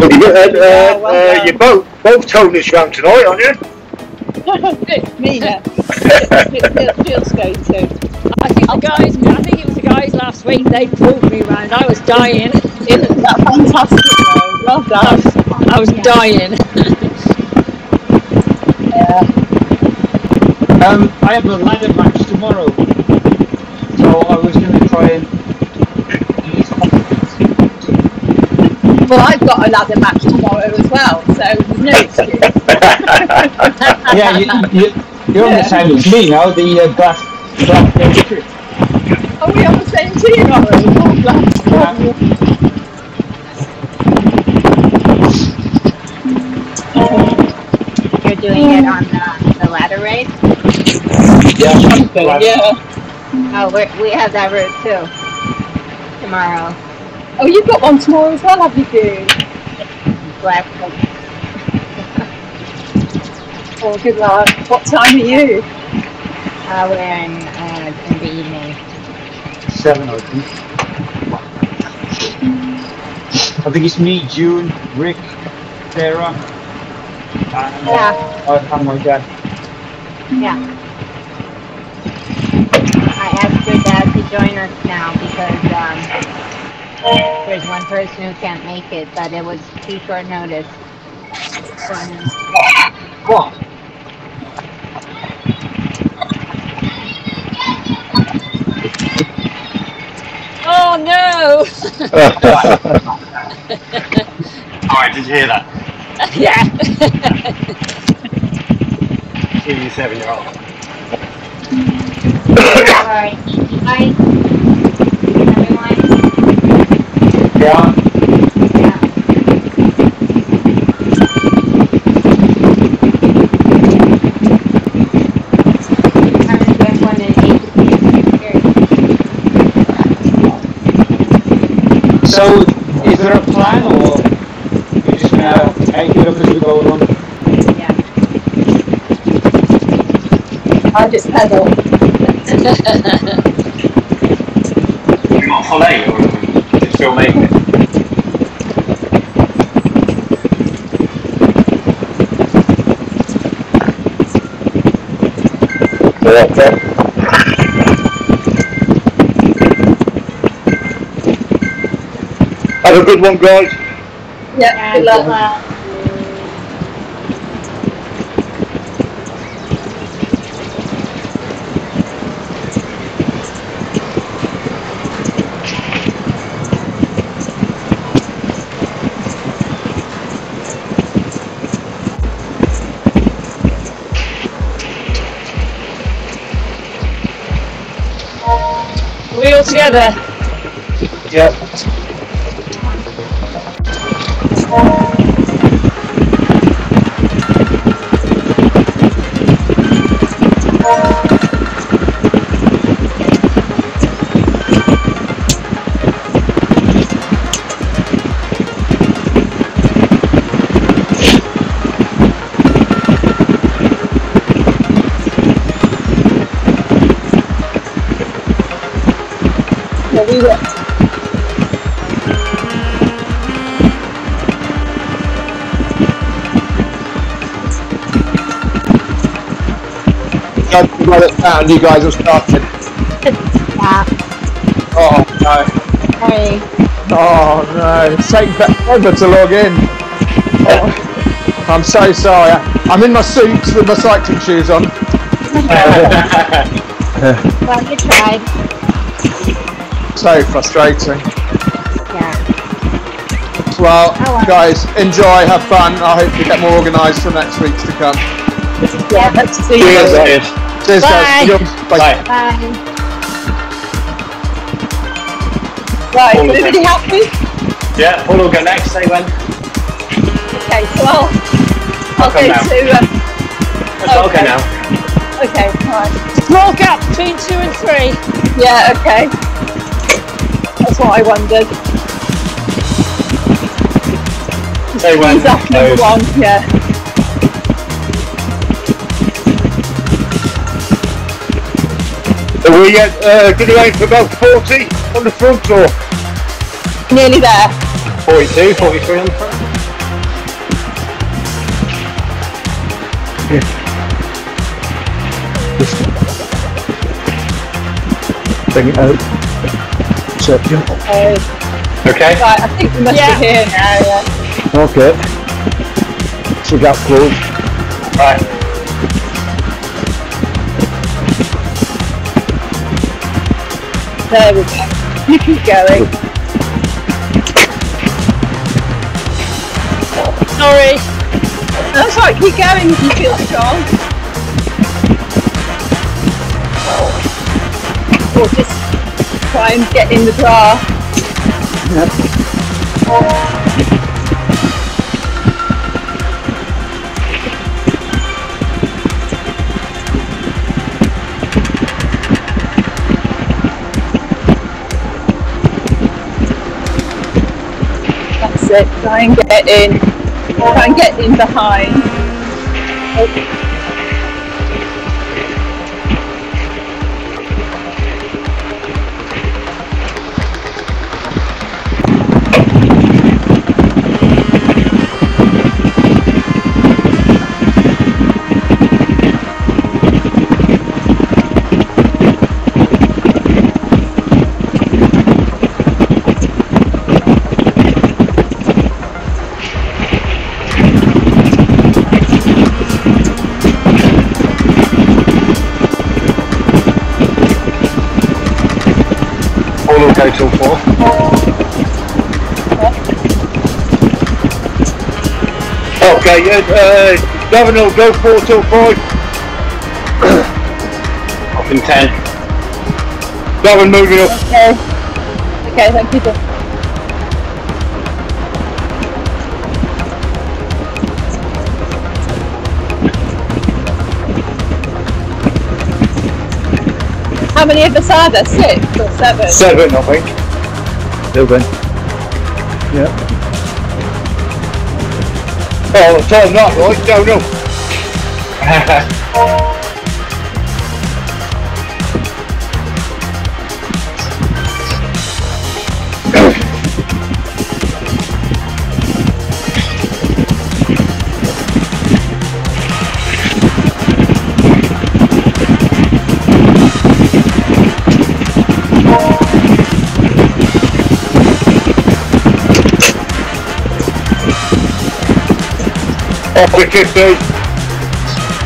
Well, you, uh, uh, Yeah, well uh, done. you're both both towing us round tonight, aren't you? Me, yeah. Field field skating. I think the guys, I think it was the guys last week, they pulled me round. I was dying. Isn't that fantastic though? Well I was, I was dying. Yeah. Um, I have a ladder match tomorrow, so I was going to try and Well, I've got a ladder match tomorrow as well, so there's no excuse. Yeah, you, you, you're on the same as me now. The uh, glass glass district. Are we on the same team, are we? Oh, bless. You're doing it on the, the ladder race? Yeah. Yeah. Oh, we're, we have that route too. Tomorrow. Oh, you've got one tomorrow as well, have you, Goon? Black. Oh, good luck. What time are you? Uh, we're in, uh, in the evening. Seven, I think. I think it's me, June, Rick, Sarah, and Yeah. uh, and my dad. Yeah. I asked your dad to join us now because, um, there's one person who can't make it, but it was too short notice. for him. Oh no! Alright, did you hear that? yeah. TV seven year old. Alright. Hi. Everyone. Yeah. Yeah. Haven't done one in eight years. So, is there a plan, or you just gonna take it up as we go along? Yeah. I just pedal. You got full eight or did you still make it? Yeah, okay. Have a good one, guys. Yeah, good luck. Together. Yeah. Yeah, we will. I've got it down. You guys have started. Yeah. Oh no. Hey. Oh no. It's taking forever to log in. Oh, I'm so sorry. I'm in my suits with my cycling shoes on. Well, you tried. So frustrating. Yeah. Well, Oh, well. guys, enjoy, have fun. I hope you get more organised for next weeks to come. Yeah, let's see you. Cheers. Cheers. Cheers, Bye. guys. Bye. Bye. Bye. Right, All of is everybody happy? Yeah, Paul will go next, say when. Okay, so I'll, I'll come go now. to, uh, That's okay. Okay. now. okay, right. Small gap between two and three. Yeah, okay what I wondered. They went exactly close. one, yeah. Are we get uh, uh good aim for about 40 on the front or? Nearly there. 42, 43 on the front. Yeah. Just bring it out. So. Okay. Okay. Right, I think we must Yeah. be here now. Yeah. Okay. So gap closed. Right. There we go. You keep going. Sorry. That's right, keep going if you feel strong. Or just try and get in the draft. That's it. Try and get in. Try and get in behind. All go till four. Okay, yeah, uh, Governor will go four till five. Off in ten. Governor moving up. Okay. Okay, thank you. How many of us are there? Six or seven? Seven, I think. Ruben. Yeah. Oh, time not right, no, no.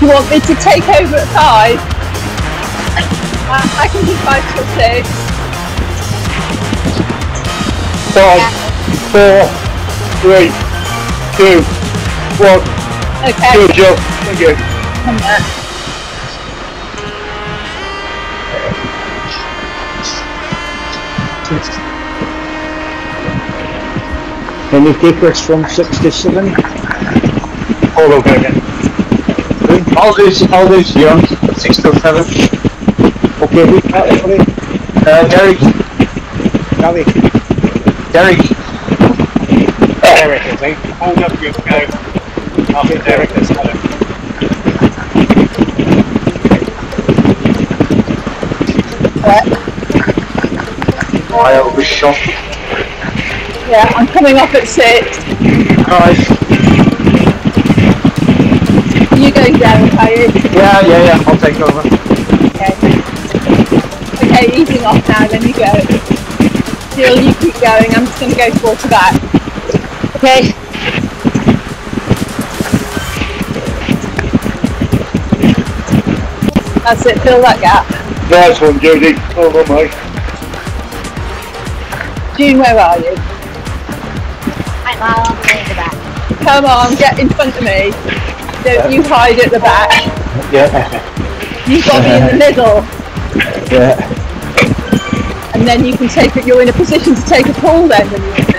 You want me to take over at five? I, I can do five till six. Five, four, three, two, one. Okay. Good job. Thank you. Come back. Any takers from six to seven? All will go again. I'll do, I'll do young. Six till seven. Okay, who's that, everybody? Uh, Derek. Gary. Derek. Derek, I think. All of you go. After Derek, there's Helen. I will be shot. Yeah, I'm coming off at six. Nice. You going down, are you? Yeah, yeah, yeah. I'll take over. Okay. Okay, easing off now, then you go. Jill, you keep going. I'm just going to go quarterback. Okay. That's it, fill that gap. Nice one, Judy. Hold on, mate. June, where are you? I'm all on the way to the back. Come on, get in front of me. Don't you hide at the back. Yeah. You've got me in the middle. Yeah. And then you can take it, you're in a position to take a pull then when you're in the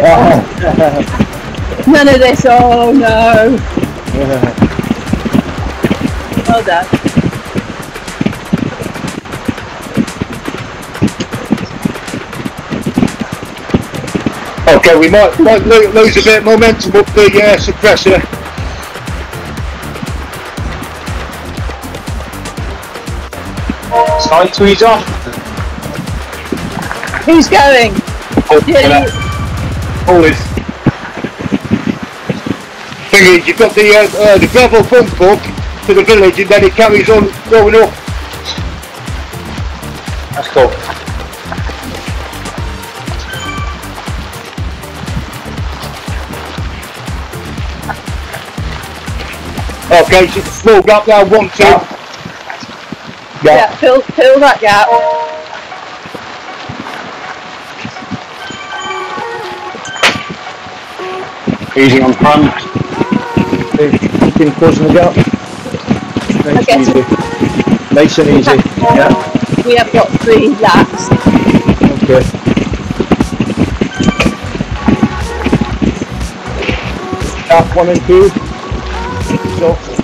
middle. None of this, oh no. Well done. Okay, we might, might lose a bit of momentum up the uh, suppressor. Side tweeze off. Who's going? All is. Thing is, you've got the uh, uh, the gravel pump hook to the village and then it carries on going up. That's cool. Okay, so small gap now, one, two. Yeah, fill, fill that gap. Easy on front. You can close the gap. Nice Okay. and easy. Nice and easy. Yeah. We have got three laps. Okay. Gap one and two. So.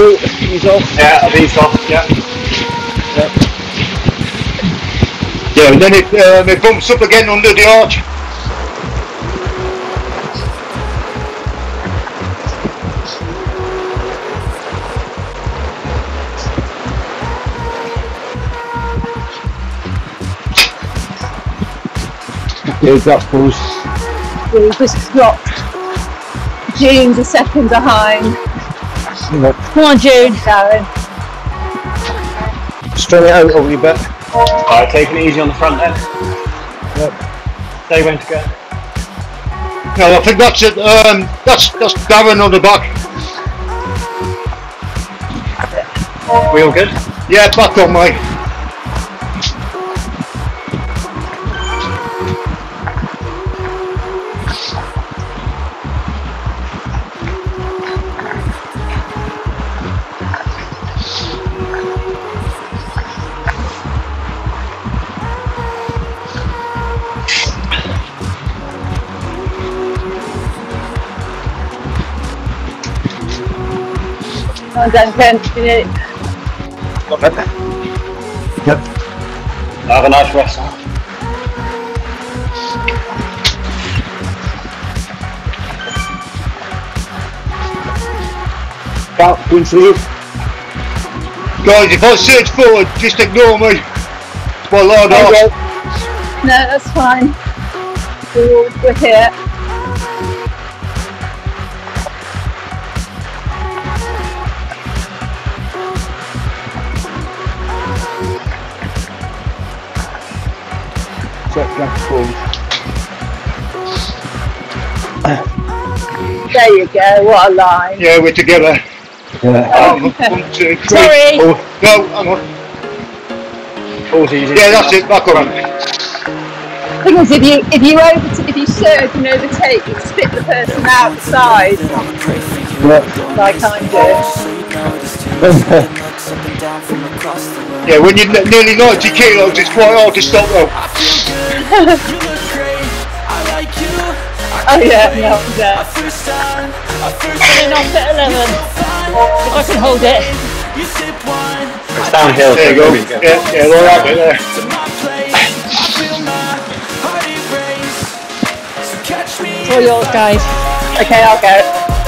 Two. Ease off. Yeah, I'll ease off. Yeah. Yeah, and then it, um, it bumps up again under the arch. Okay, gap closed. We just dropped. June's a second behind. Come on, June. Darren. String it out a wee bit. Alright, taking it easy on the front then. Yep. They went to go. No, I think that's it. Um, that's that's Darren on the back. We all good? Yeah, back on mate. Well done, Ken. You know, Yep. Have a nice rest. Gap going through. Guys, if I surge forward, just ignore me. It's my loud arse. No, that's fine. We're, we're here. Check gap. There you go. What a line. Yeah, we're together. Yeah. Um, one, two, three. Sorry. Oh, no, hang on. All's easy. Yeah, that's it. Back on. thing is, if you if you over if you surge and overtake, you spit the person outside, Yeah. like I'm doing. Yeah, when you're nearly 90 kilos, it's quite hard to stop though. Oh yeah, no, yeah. Getting off at 11. If I can hold it. It's downhill. There you go. Yeah, yeah, all right there. It's all yours, guys. Okay, I'll go.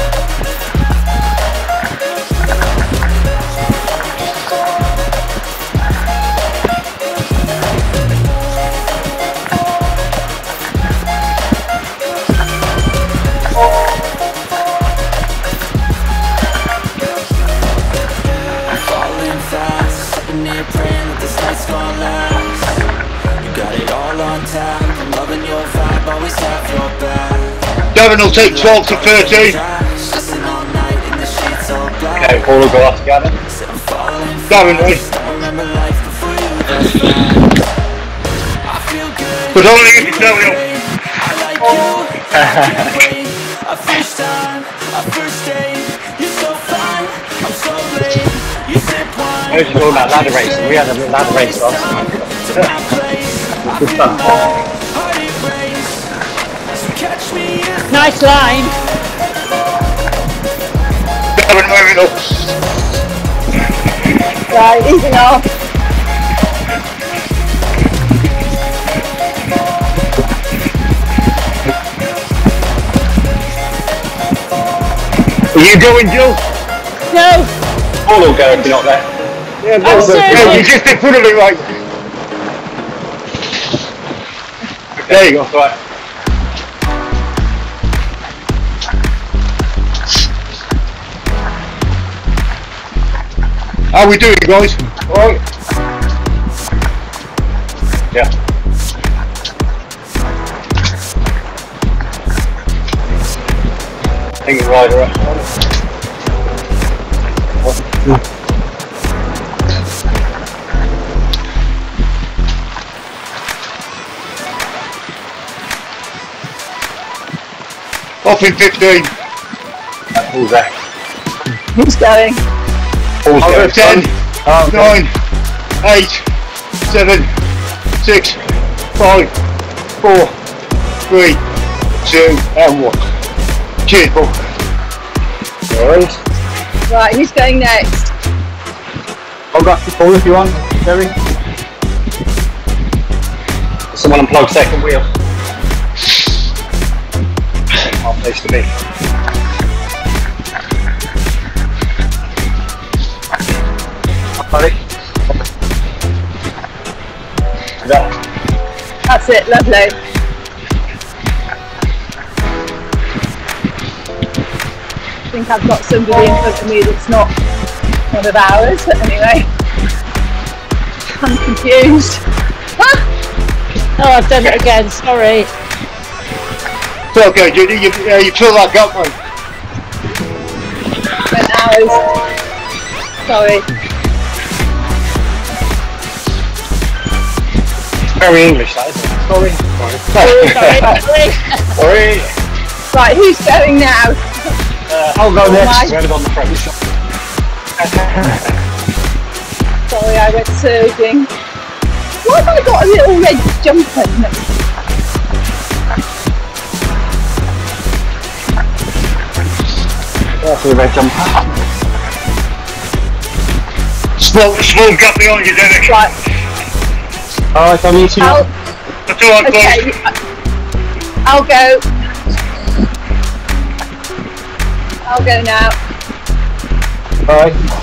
11 will take 12 to 13. Okay, Paul will go Gavin. Gavin, wait. We're I'm so late, you ladder racing. we had a ladder race last night. Nice line. Darren moving up. Right, easing off. Are you going, Jill? No, All will go if you're not there. Yeah, oh, I'm no, no, you're just in front of me, right? There you go. Right. How we doing, guys? Alright. Yeah. Finger rider up. Off in 15. Who's that? Who's going? Paul's I'll go going. 10, Oh, uh, okay. 9, 8, 7, 6, 5, 4, 3, 2, and 1. Cheers, Paul. Alright. Right, who's going next? I'll go up to Paul if you want, Jerry. Someone unplug second wheel. Our place to be. That's it, lovely. I think I've got somebody in front of me that's not one of ours, but anyway. I'm confused. oh, I've done it again. Sorry. It's okay, Judy. You, uh, you that gap, mate. When ours. Sorry. very English, that isn't it? Sorry. Sorry. Sorry. Sorry. Right, who's going now? Uh, I'll go my- next. We had on the front. Sorry, I went surging. Why have I got a little red jumper? That's a red jumper. Small, small gap behind you, Derek. Right, Alright, I'm eating I'll, That's alright, okay, boys. I'll go. I'll go now. Alright.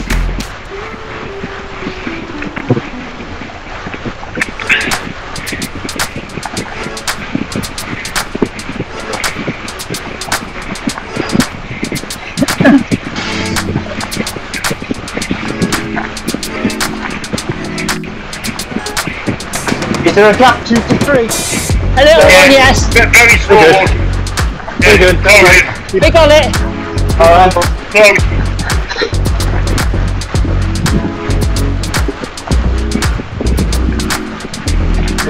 Is there a gap two to three? A little Yeah, one, yes. Very small good. one. Very good. Alright. We got it. Alright. Close.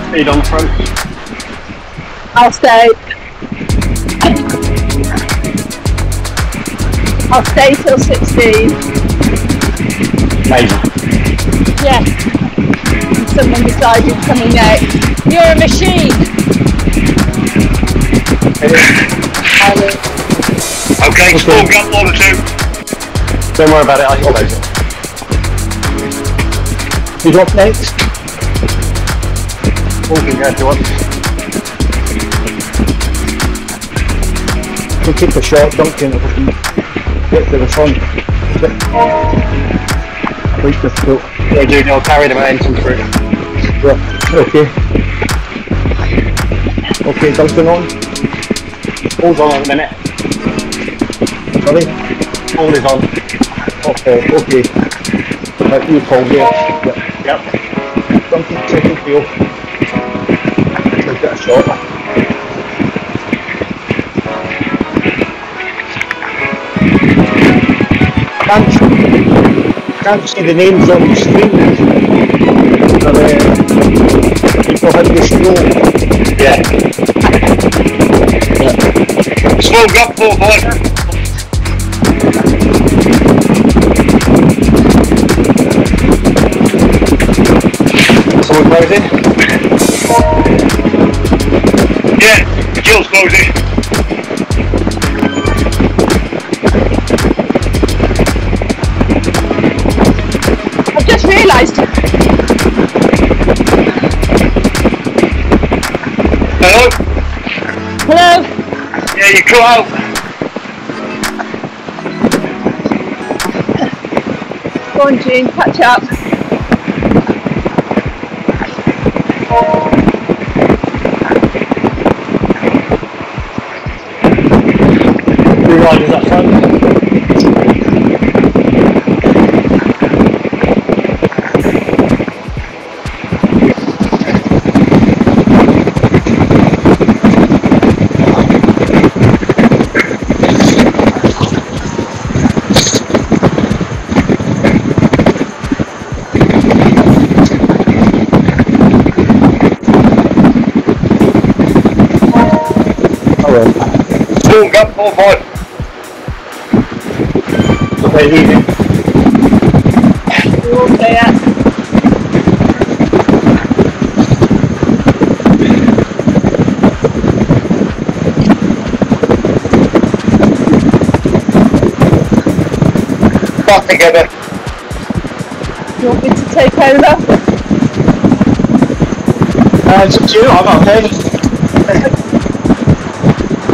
Speed on the front. I'll stay. I'll stay till 16. Amazing. Yeah. Someone decides who's coming next. You're a machine. Okay, small gap, one or two. Don't worry about it, I can close it. Who's up next? Paul can go if you want. We'll keep a short Duncan if we can get to the front. Quite difficult. Yeah, dude, I'll carry the momentum through. Yeah, okay. Okay, Duncan on. Paul's on the minute. Sorry. Paul is on. Okay, okay. Right, you Paul, yeah. yeah. Yep. Duncan, second field. We'll get a shot. Can't, can't see the names on the screen. But, uh, people had to scroll. Yeah. yeah. Small gap, four, five. Someone closing? Yeah, Jill's closing. guys. Hello? Hello? Yeah, you come out. Go on, June. catch up. It's up to you, I'm okay.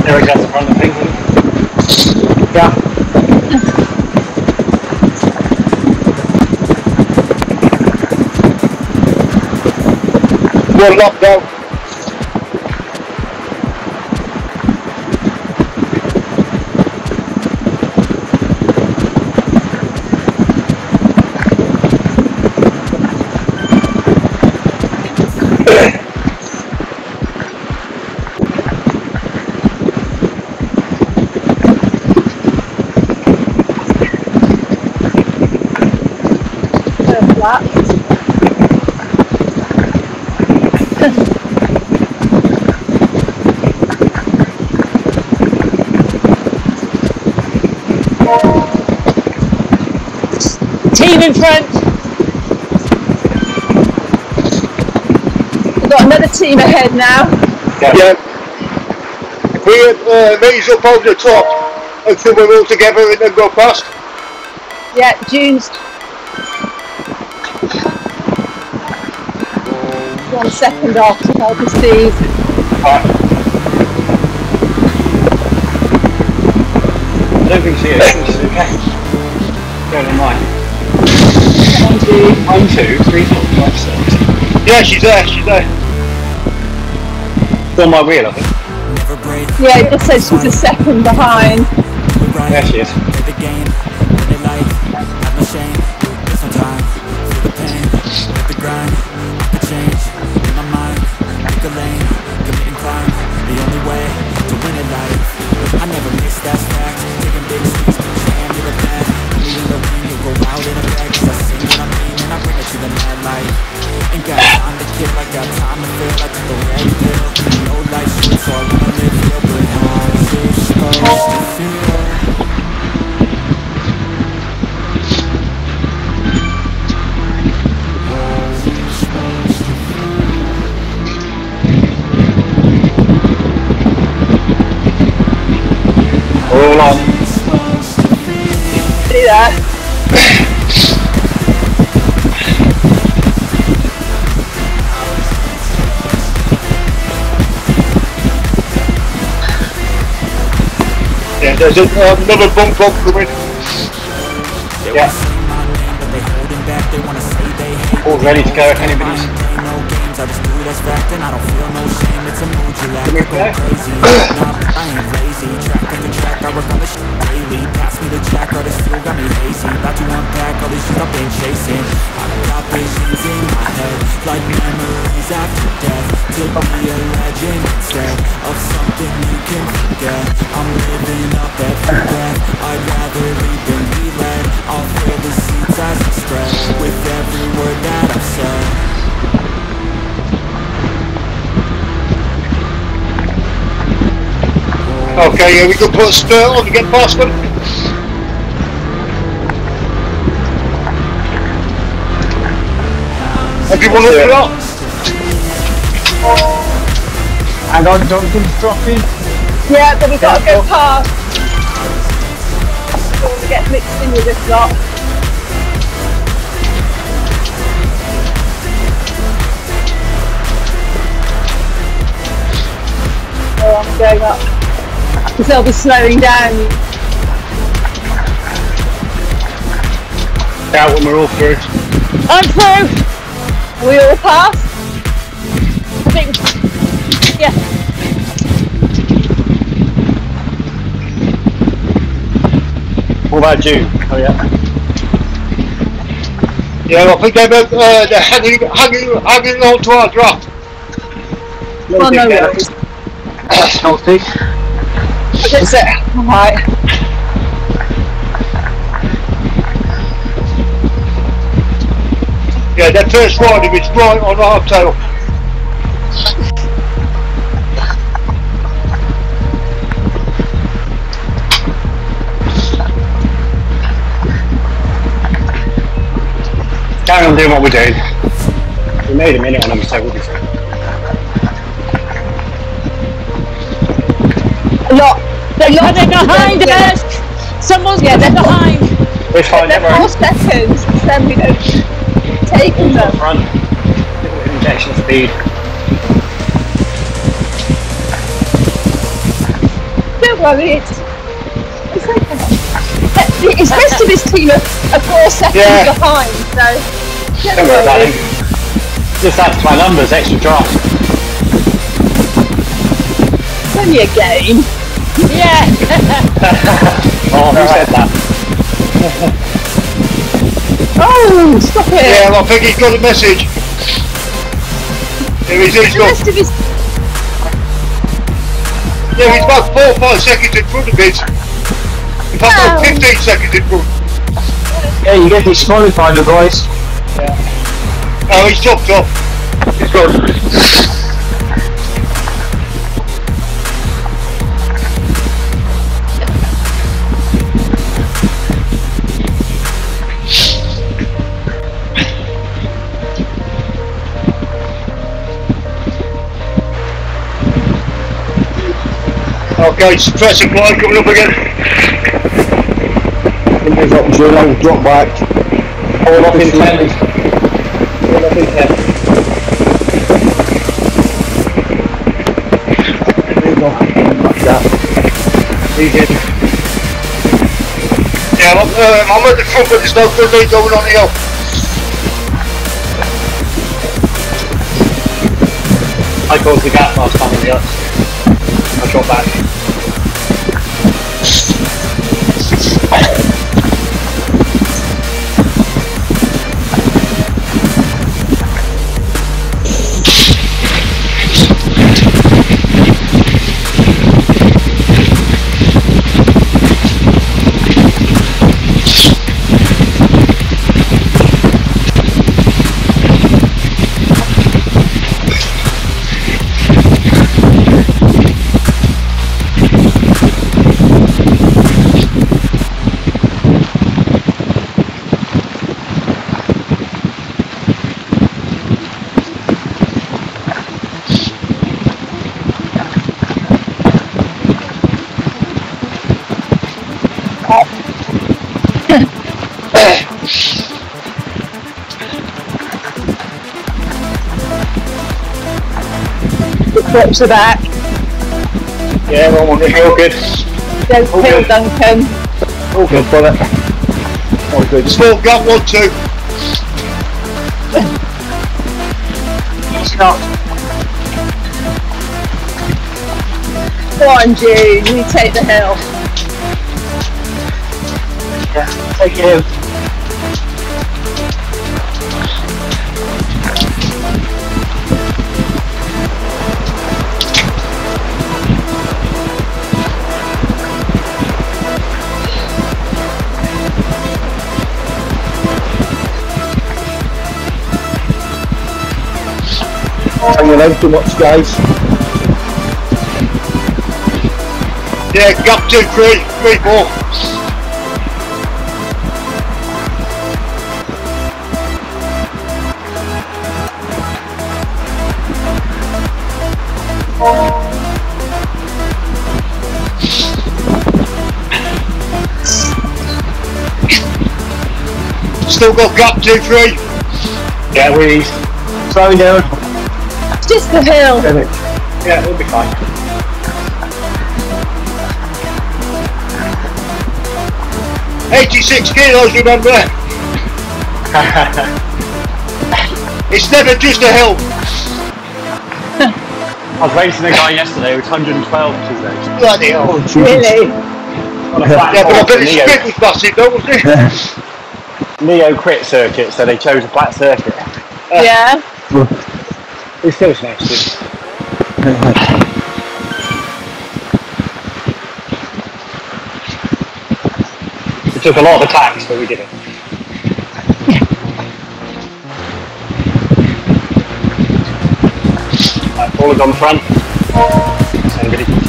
Derek's at the front, I think. Yeah. We're locked out. They're flat. Team in front. We've got another team ahead now. Yeah. If we uh, raise up over the top until we're all together and then go past. Yeah, June's. One second off to help us Steve. I don't think she is. She's okay. Go to mine. One, two. One, two, three, four, five, six. Yeah, she's there, she's there. It's on my wheel, I think. Yeah, it just says she's a second behind. Right. There she is. Wanna say they hate All me. ready to go if anybody's- I just do that's fact, and I don't feel no shame. It's a mood you lack. I go crazy. Nah, I ain't lazy. Track after track, I work on the shit daily. Pass me the jack, or the still got me hazy. About to unpack all these shit I've been chasing. I've got visions in my head, like memories after death. To be a legend instead of something you can forget. I'm living up every breath. I'd rather lead than be led. I'll fill the seats as I spread with every word that I've said. Okay, yeah, we can put a spurt on to get past them. Everyone up for that? Hang on, Duncan's dropping. Yeah, but we've got to go past. Don't want to get mixed in with this lot. Oh, I'm going up. Because they'll be slowing down. Out when we're all through. I'm through. Are we all passed? I think. Yeah. What about you? Oh yeah. Yeah, I think they're, uh, they're hanging, hanging, hanging on to our draft. Oh, no worries. Healthy. That's it. Alright. Yeah, their first riding is right on our tail. Carry on doing what we're doing. We made a minute on them, so we'll be fine. A lot. They're Are not they behind us? Someone's Yeah, yeah, they're- behind. We're fine, They're never four seconds. Then we don't take Up them. front. Little injection speed. Don't worry. It's, it's okay. It's best of this team are, are four seconds Yeah. behind. So Don't worry about it. Just adds to my numbers, extra draft. It's only a game. Yeah. Oh, who said that? Oh, stop it. Yeah, well, I think he's got a message. Yeah, he's, he's The got, rest of his yeah, he's about four or five seconds in front of it. In fact, Oh. 15 seconds in front. Yeah, you get disqualified, the boys. Yeah. Oh, he's dropped off. It's good. Okay, suppressing line coming up again. Somebody's up to long drop back. All up in 10. All up in 10. There you go. Like that. Yeah, I'm, uh, I'm at the front, but there's no good lead going on here. I closed the gap last time in the ups. I dropped back. The clips back. Yeah, well, we're real good. Don't All kill good. Duncan. All good, brother. All good. Small gap, one, two. Stop. Go on, June. You take the hill. Yeah, take him. Hanging out too much, guys. Yeah, gap two, three, three, four. Still got gap two, three. Yeah, we slowing down. It's just the hill. Yeah, we'll be fine. Eighty-six kilos, remember? It's never just a hill. I was racing a guy yesterday who was 112 today. Bloody hell. Oh, Really? On a flat Yeah, but I course, bet the it's was massive, though, wasn't it? Neo crit circuit, so they chose a flat circuit. Yeah. Uh, It feels nice. It took a lot of attacks, but we did it. Right, Paula's on front. Anybody?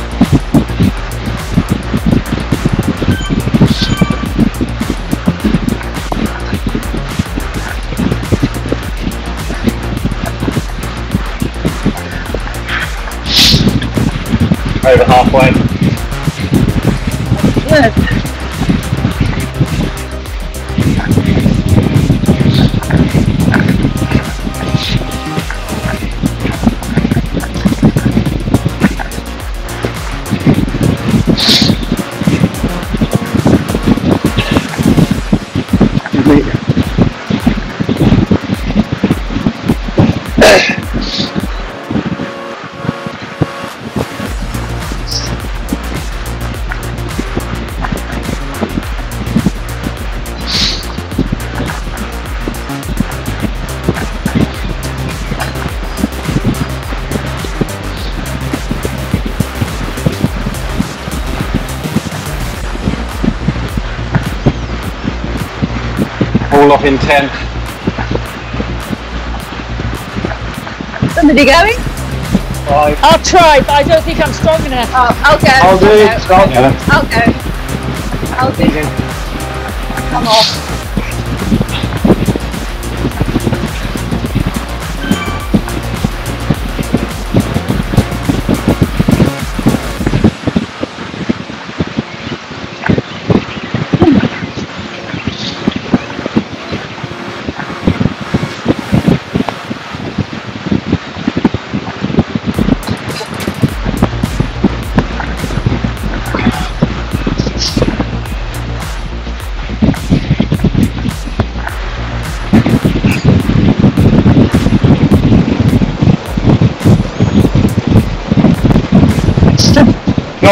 Over halfway. Good. All off in 10. Somebody going? Five. I'll try, but I don't think I'm strong enough. Oh, I'll go. I'll do it. I'll I'll- go. I'll go. I'll do it. Come off.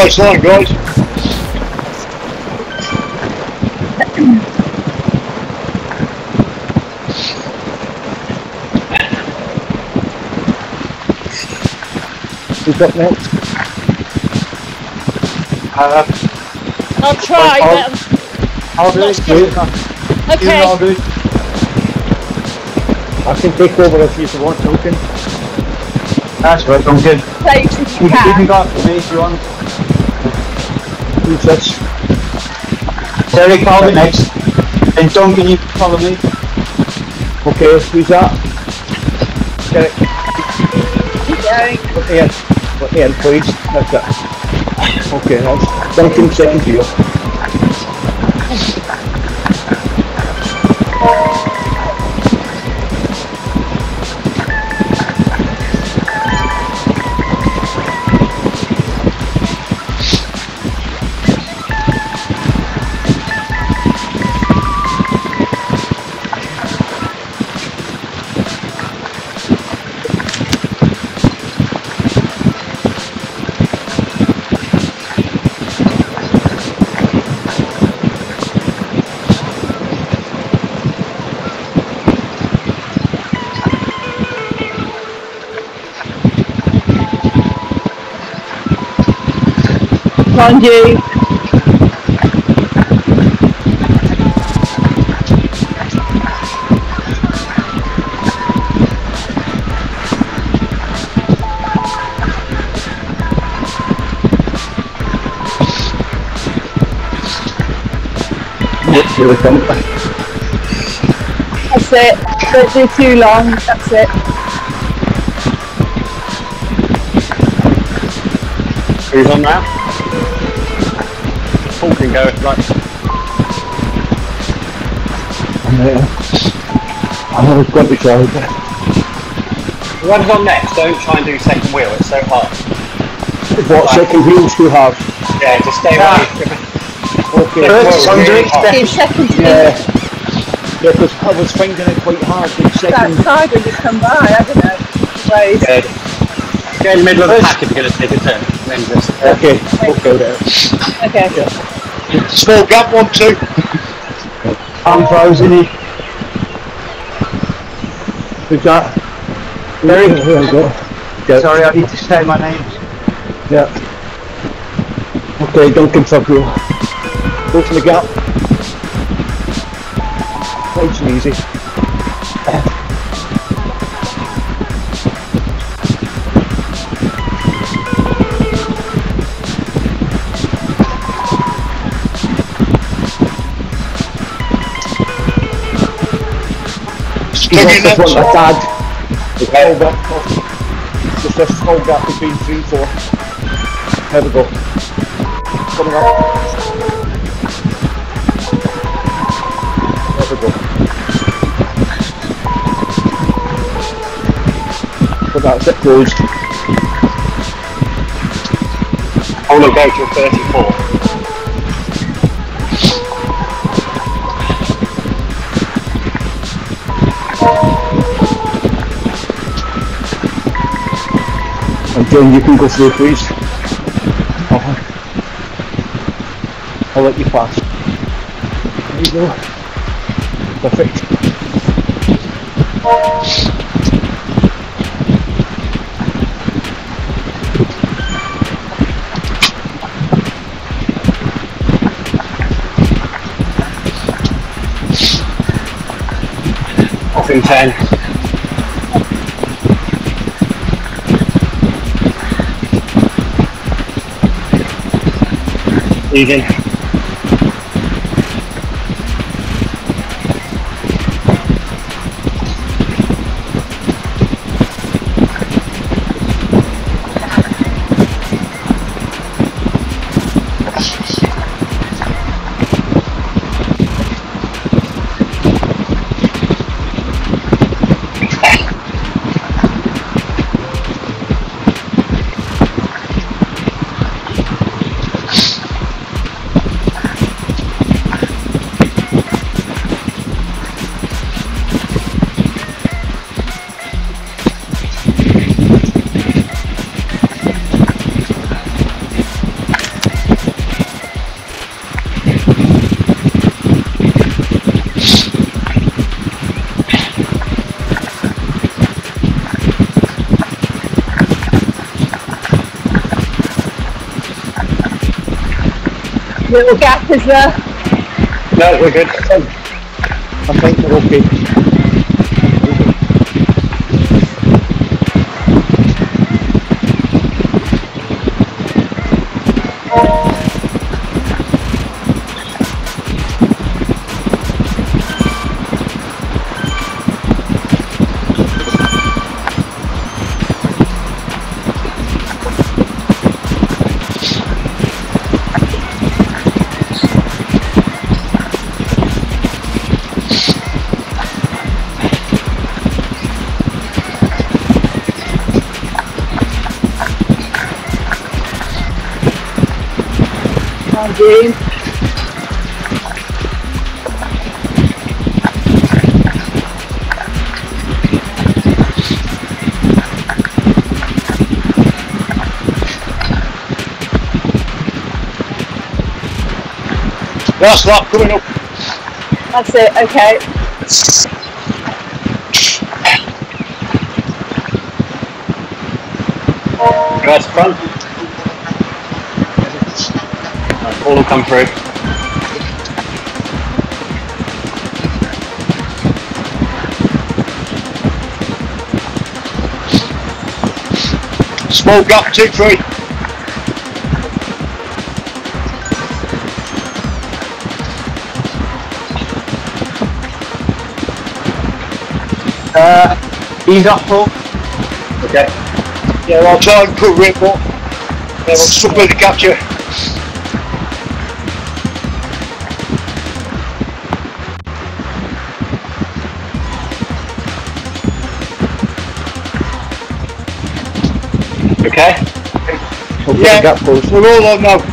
Nice line, guys. Who's up next? Uh, I'll try, I'll- but I'll do it. You okay. I'll do it. I can take over if you want, Duncan. That's right, Duncan. Take if You you can, you can can. go after me if you want. Terry, me next. And you can follow me. Okay, who's that? Derek, put Ian. Ian, please. That's it. Okay, that's Duncan second to you. You. Yep, here we come. That's it. Don't do too long. That's it. who's on now? Paul can go if you like. I'm there. I'm always going to try. Whoever's on next, don't try and do second wheel, it's so hard. What second wheels do you have? Yeah, just stay Ah. away. Okay. First, Well, I'm really doing hard. Give. Yeah. Yeah, because I was finding it quite hard to That second. side when you come by, I don't know. Ways. Good. Get in the middle of the pack if you're going to take a turn. Then just, Okay, okay there. Okay. Small gap, one, two. I'm frozen. Who's that? Go. Yeah. Sorry, I need to say my name. Yeah. Okay, Duncan Tugwell. Go for the gap. Nice and easy. He's String off the front your nuts. of dad. The small. Just a small gap between three and four. There we go. Coming up. There we go. But that's it closed. I want to go to 34. And you can go through, please. Uh-huh. I'll let you pass. There you go. Perfect. Off in 10. Even. Little gap is there. No, we're good. I think we're okay. Oh, Jane. Last lap coming up. That's it, okay. Guys, front. All will come through. Small gap, two, three. Uh, ease up, Paul. Okay. Yeah, I'll try and cover it, but yeah, we'll struggle to catch Okay, Yeah. gap closed. We're all on now.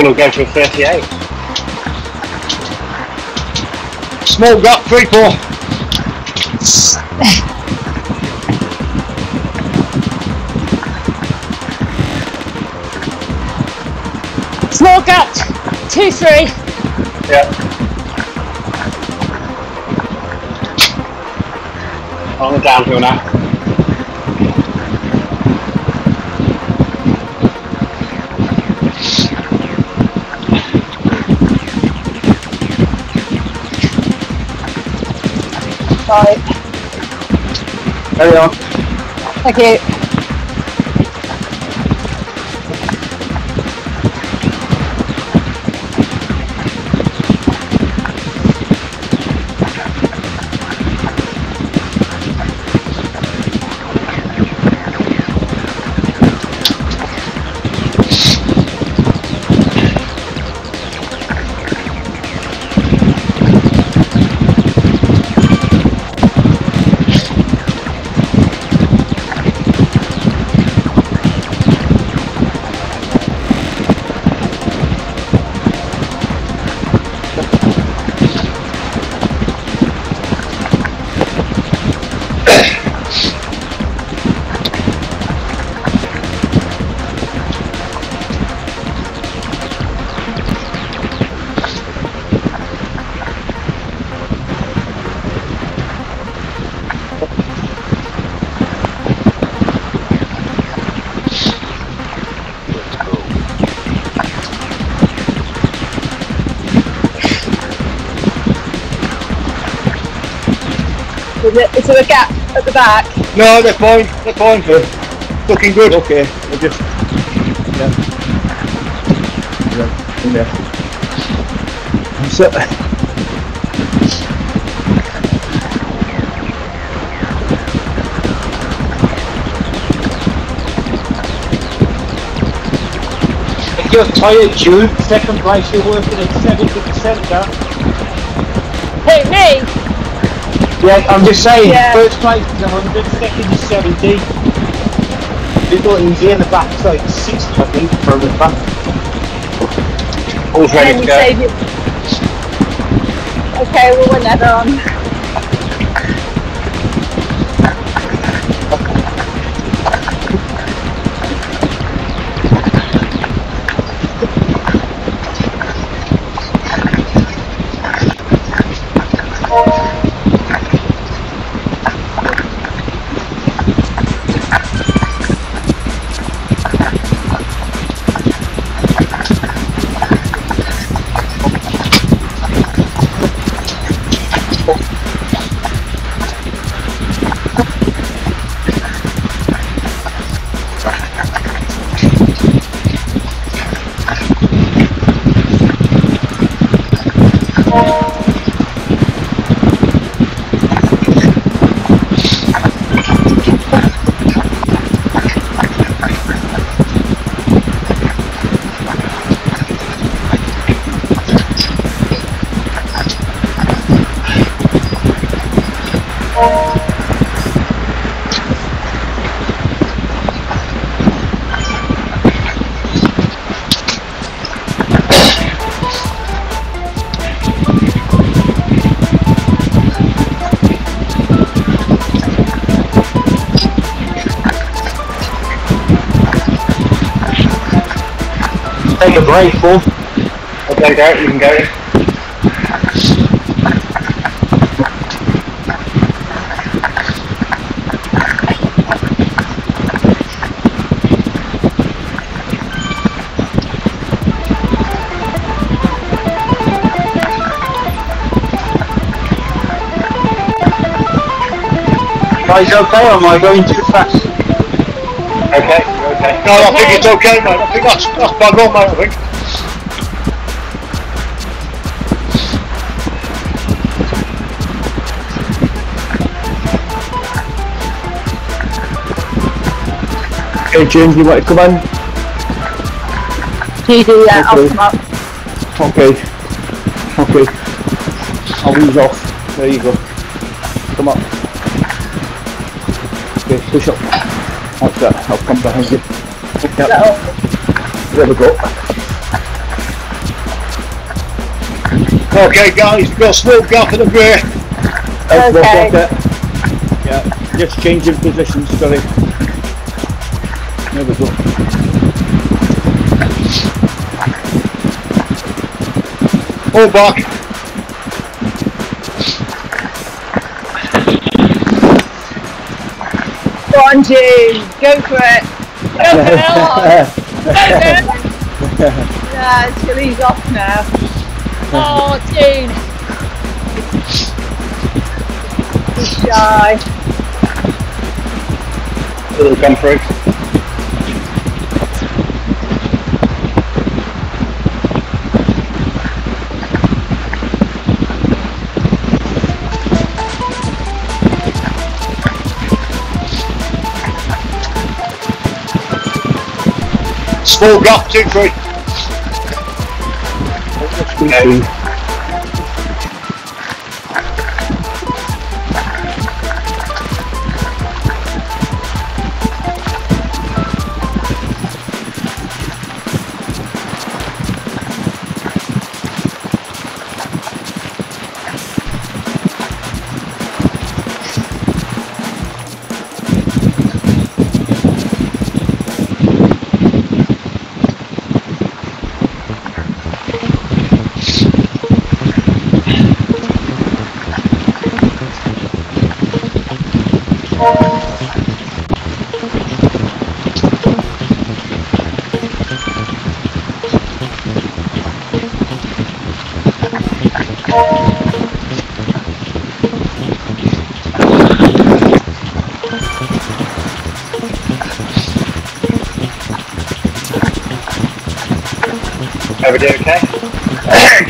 All will go to a 38. Small gap, 3 4. Small gap, two, three. Yeah. On the downhill now. Right. Carry on. Thank you. Is, it, is there a gap at the back? No, they're fine. They're fine. Looking good. Okay, we'll just. Yeah. Yeah, in there. That's it. If you're tired, Jude, second place, you're working at 70% now. Who, me? Yeah, I'm just saying, Yeah. first place is 100, second is 70. Little easy in the back, it's like 60, I think, for the back. All's And ready then to you go. save it. Okay, well whenever on. Take a break, Paul. Okay, go. You can go. Guys, okay, or am I going too fast? Okay, you're okay. No, I think it's okay, mate. I think that's, that's bang on, mate, I think. Okay, James, you want to come in? You do that, I'll Okay. come up. Okay. Okay. I'll ease off. There you go. Come up. Okay, push up. I'll come behind you. There we go. Okay guys, we've got smoke gap in the rear. Oh, okay. Yeah, just changing positions, sorry. There we go. Hold back. On, June. Go for it. Go for it. Go for it. Yeah, until he's off now. Oh, June. He's shy. It'll come through. Small gap, two, three.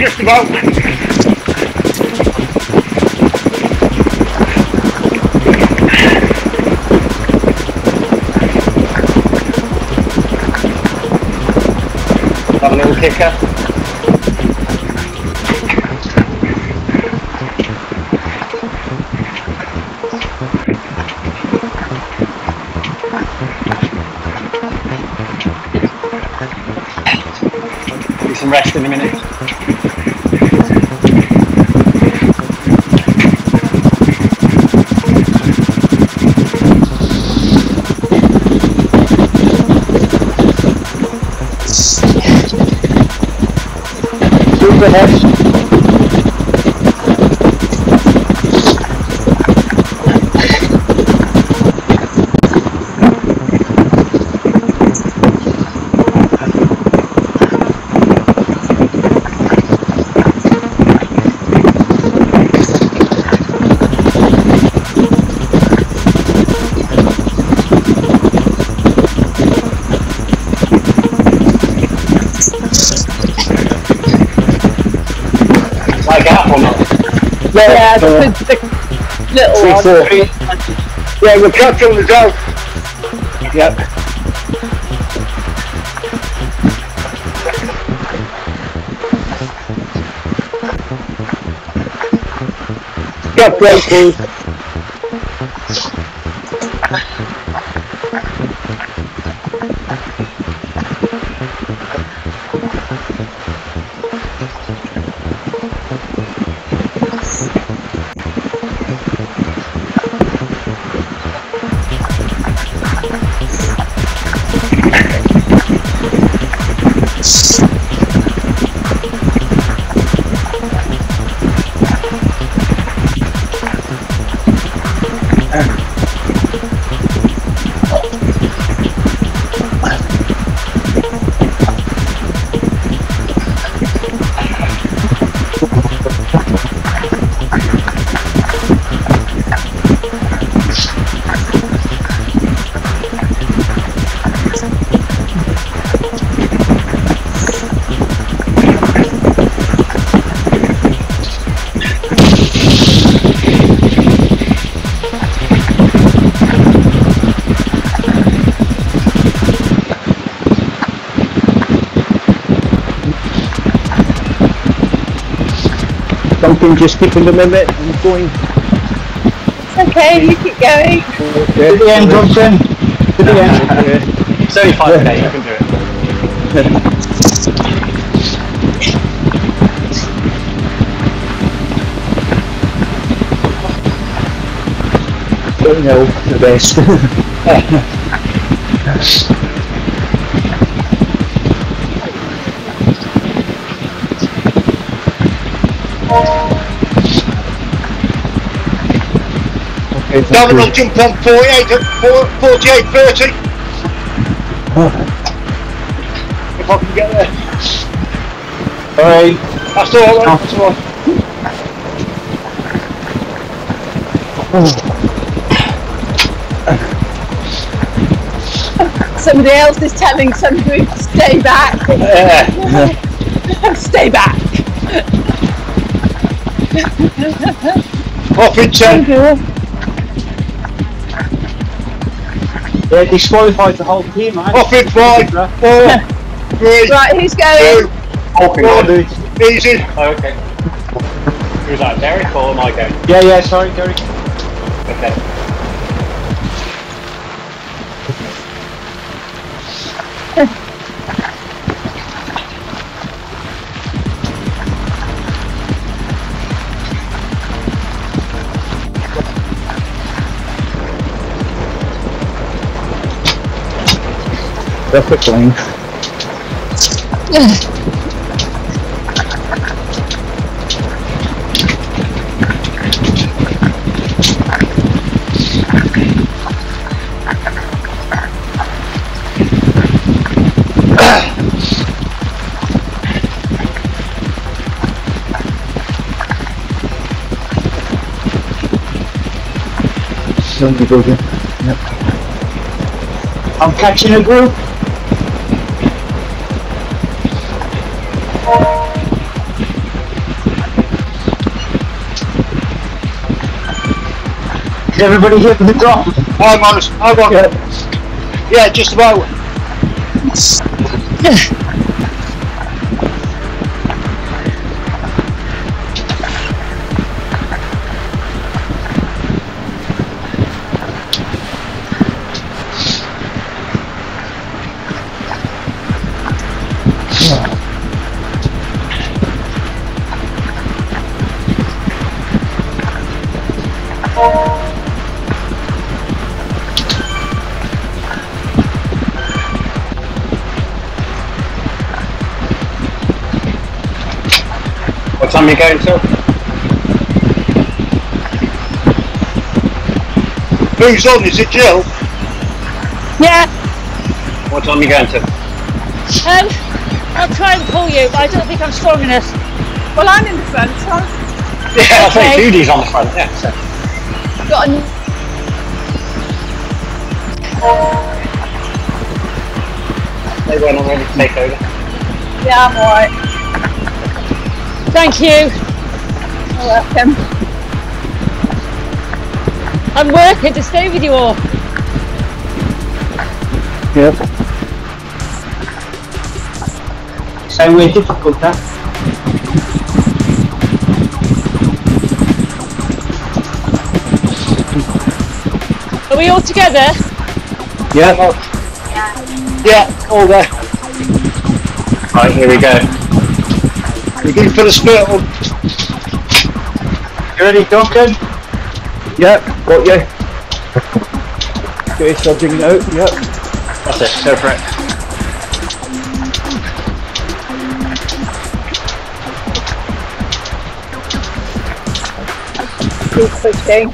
Just about. Have a little kicker. Do some rest in a minute. Ahead. Yeah, uh, little Three, four. Yeah, we're on the down. Yep. Right, please. can just keep the limit and going. It's okay, you keep going. Okay. To the end, Johnson. To the end. Okay. It's only 5k, you can do it. Don't know the best. okay, thank Darren you. jump on 48 uh, at 48 30. If I can get there. Alright, That's all, right, that's all. Somebody else is telling somebody to stay back. stay back. Off in 10. Yeah, disqualified the whole team, man. Off in 5, 4, 3, Right, who's going? 2, Walking One. easy. Oh, okay. Who's that, Derek or am I going? Yeah, yeah, sorry, Derek. Okay. Perfect line. Don't be broken. Yep. I'm catching a group. Is everybody here for the drop? I'm on, I'm on. Yeah, just about. What time you going till? Who's on? Is it Jill? Yeah, What time are you going till? um, I'll try and pull you, but I don't think I'm strong enough. Well, I'm in the front. So I've Yeah, I think Okay. Judy's on the front, yeah. So. got a They weren't already to take over. Yeah, I'm alright. Thank you. You're welcome. I'm working to stay with you all. Yep. So we're difficult, huh? Are we all together? Yep. Yeah, all there. Right, here we go. We're going for the spurt on. You ready, Duncan? Yep. Got you. Okay, surging now. Yep. That's it, go for it. Keep pushing.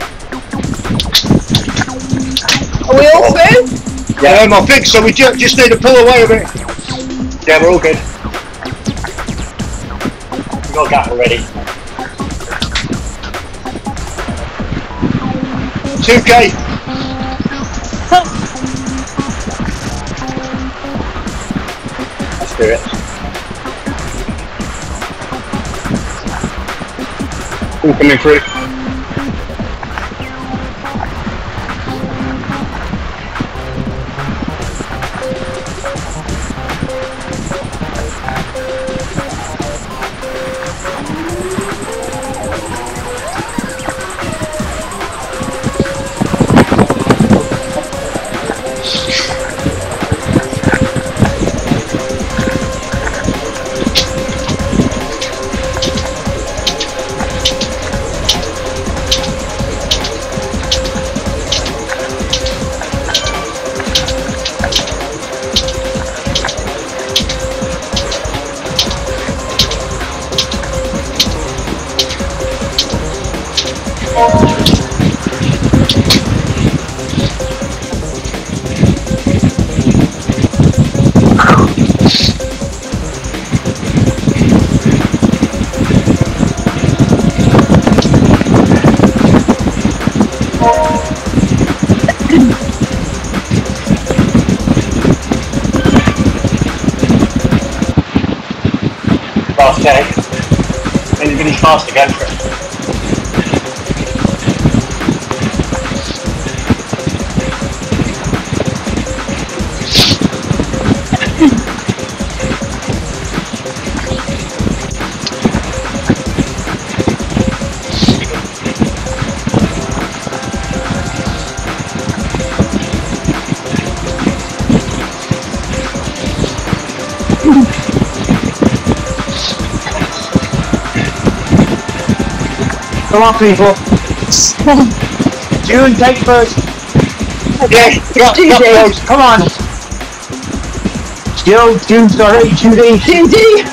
Are we all through? Yeah, um, I think so. We ju- just need to pull away a bit. Yeah, we're all good. Got gap already. 2k. Let's do it. Coming through. Come on, people. June, take first. Yeah, got, got those. Come on. Jill, June, sorry, Judy. Judy!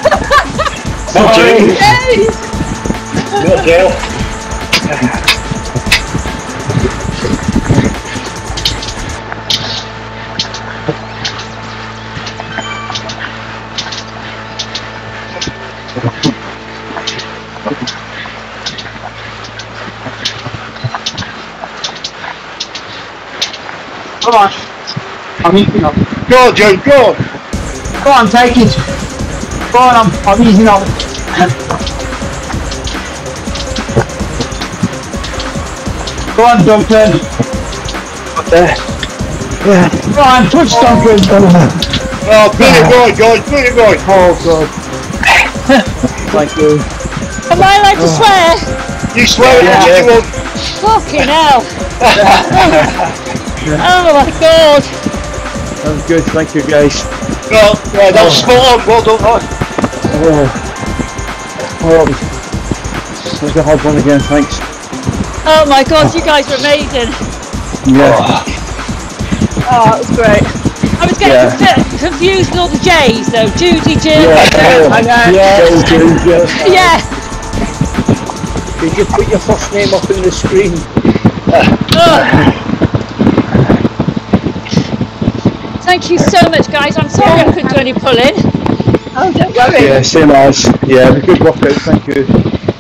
Sorry. June. Yay! Not Jill. Come on. I'm easing up. Go on, June, go. Go on, take it. Go on, I'm, I'm easing up. Go on, Duncan. Up there. Yeah. Go on, touch Duncan. Oh, brilliant boy, guys, brilliant boy. Oh, God. Thank you. Am I allowed to oh. swear? You swear Yeah. yeah. you want. Fucking hell. oh my god. That was good, thank you guys. No, yeah, that was spot on, well done. Oh, oh that was, a hard one again, thanks. Oh my god, you guys are amazing. Yeah. Oh, that was great. I was getting Yeah. confused with all the J's though. Judy, Jill. Yeah, I know. Yeah, James, yeah. Did you put your first name up in the screen? Ugh. Thank you so much, guys. I'm sorry I couldn't do any pulling. Oh, don't worry. Yeah, same as. Yeah, it was a good workout, thank you.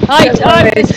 I, Don't I worry. was